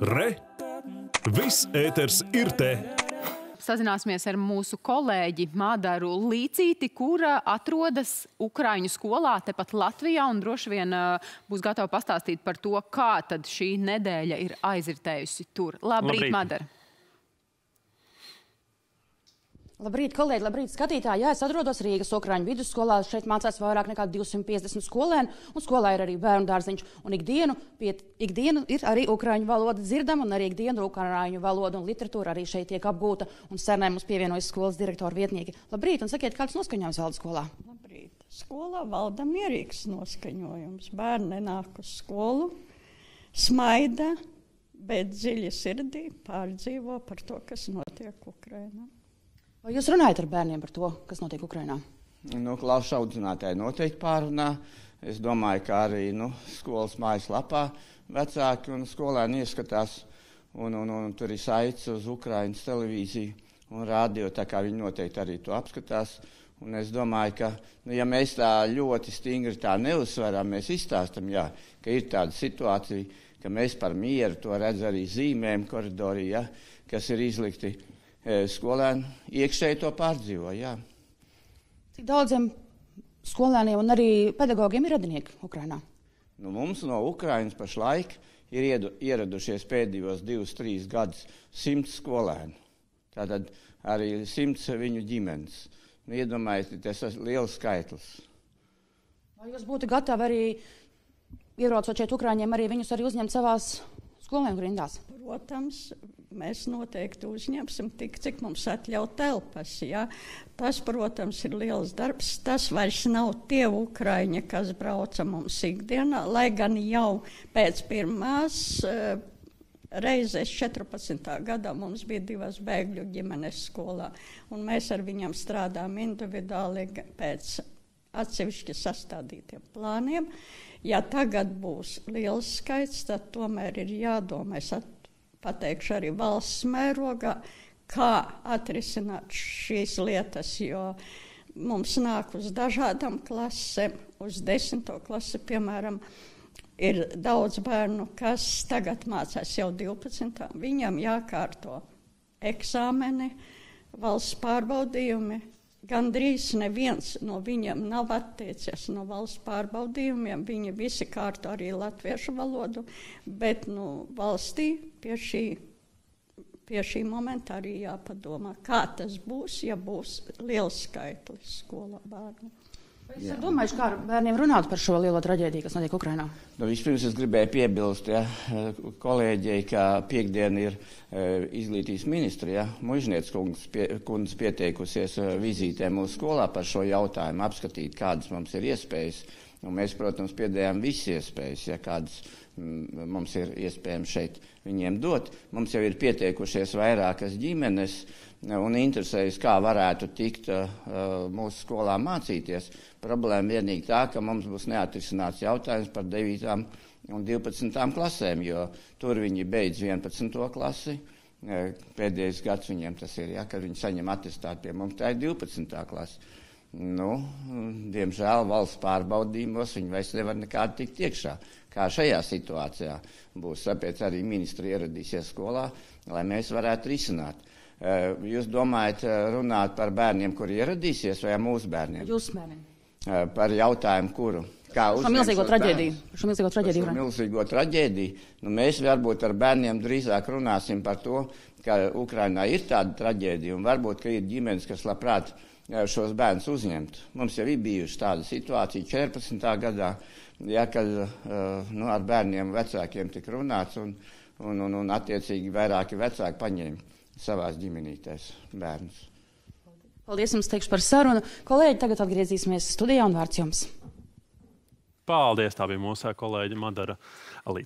Re! Viss ēters ir te! Sazināsimies ar mūsu kolēģi Mādaru Līcīti, kura atrodas Ukraiņu skolā tepat Latvijā un droši vien uh, būs gatava pastāstīt par to, kā tad šī nedēļa ir aizritējusi tur. Labrīt, Labrīt. Madara! Labrīt, kolēģi, labrīt, skatītāji. Jā, es atrodos Rīgas Ukrāņu vidusskolā. Šeit mācās vairāk nekā 250 skolēni, un skolā ir arī bērnu dārziņš. Un ikdienu, pie, ikdienu ir arī ukrāņu valoda dzirdama, un arī ikdienu ukrāņu valoda un literatūra arī šeit tiek apgūta. Un sarunai mums pievienojas skolas direktora vietnieki. Labrīt, un sakiet, kāds noskaņojums valda skolā? Labrīt. Skolā valda mierīgs noskaņojums. Bērni nenāk uz skolu, smaida, bet dziļi sirdī pārdzīvo par to, kas notiek Ukrajinā. Vai jūs runājat ar bērniem par to, kas notiek Ukrajinā? Nu, Klausa audzinātāji noteikti pārunā. Es domāju, ka arī nu, skolas mājaslapā vecāki un skolēni ieskatās. Un, un, un tur ir saites uz Ukraiņas televīziju un rādio, tā kā viņi noteikti arī to apskatās. Un es domāju, ka, nu, ja mēs tā ļoti stingri tā neuzsveram, mēs izstāstam, jā, ka ir tāda situācija, ka mēs par mieru to redzam arī zīmēm koridorī, ja, kas ir izlikti skolēni iekšēji to pārdzīvo. Jā. Cik daudziem skolēniem un arī pedagogiem ir radinieki Ukrajinā? Nu, mums no Ukrainas pašlaik ir iedu, ieradušies pēdējos divus, trīs gadus simts skolēnu. Tātad arī simts viņu ģimenes. Nu, iedomājieties, tas ir liels skaitlis. Vai jūs būtu gatavi arī ieročot šeit Ukrāņiem, arī viņus arī uzņemt savās skolēnu rindās? Protams, mēs noteikti uzņemsim tik, cik mums atļauj telpas. Ja? Tas, protams, ir liels darbs. Tas vairs nav tie ukraiņi, kas brauca mums ikdienā, lai gan jau pēc pirmās. Uh, Reizes 14. gadā mums bija divas bēgļu ģimenes skolā, un mēs ar viņiem strādājām individuāli pēc atsevišķi sastādītiem plāniem. Ja tagad būs liels skaits, tad tomēr ir jādomā. Es pateikšu arī valsts mērogā, kā atrisināt šīs lietas, jo mums nāk uz dažādām klasēm, uz desmito klasi, piemēram, ir daudz bērnu, kas tagad mācās jau 12. Viņam jākārto eksāmeni, valsts pārbaudījumi. Gandrīz neviens no viņiem nav atteicies no valsts pārbaudījumiem. Viņi visi kārto arī latviešu valodu, bet nu, valstī pie šī, pie šī momenta arī jāpadomā, kā tas būs, ja būs liels skaitlis skolā bērnu. Es domāju, kā ar bērniem runāt par šo lielo traģēdiju, kas notiek Ukrajinā. Nu, vispirms es gribēju piebilst ja, kolēģei, ka piekdien ir e, izglītības ministra, ja, Mužniec pie, kundze pieteikusies e, vizītē mūsu skolā par šo jautājumu, apskatīt, kādas mums ir iespējas. Un mēs, protams, piedējām visas iespējas, ja kādas mm, mums ir iespējams šeit viņiem dot. Mums jau ir pieteikušies vairākas ģimenes un interesējas, kā varētu tikt uh, mūsu skolā mācīties. Problēma vienīgi tā, ka mums būs neatrisināts jautājums par 9. un 12. klasēm, jo tur viņi beidz 11. klasi. Pēdējais gads viņiem tas ir, ja, kad viņi saņem atestātu pie mums, tā ir 12. klase. Nu, diemžēl valsts pārbaudījumos viņi vairs nevar nekādi tikt iekšā. Kā šajā situācijā būs, tāpēc arī ministri ieradīsies skolā, lai mēs varētu risināt. Jūs domājat runāt par bērniem, kuri ieradīsies, vai mūsu bērniem? Jūsu bērniem. Par jautājumu, kuru? Kā Šo milzīgo traģēdiju. Šo milzīgo traģēdiju. Šo milzīgo traģēdiju. Nu, mēs varbūt ar bērniem drīzāk runāsim par to, ka Ukrainā ir tāda traģēdija un varbūt, ka ir ģimenes, kas labprāt šos bērnus uzņemt. Mums jau ir bijusi tāda situācija 14. gadā, ja, kad nu, ar bērniem vecākiem tika runāts un, un, un, un attiecīgi vairāki vecāki paņēma savās ģimenītēs bērnus. Paldies jums teikšu par sarunu. Kolēģi, tagad atgriezīsimies studijā un vārds jums. Paldies, tā bija mūsu kolēģe Madara Alīte.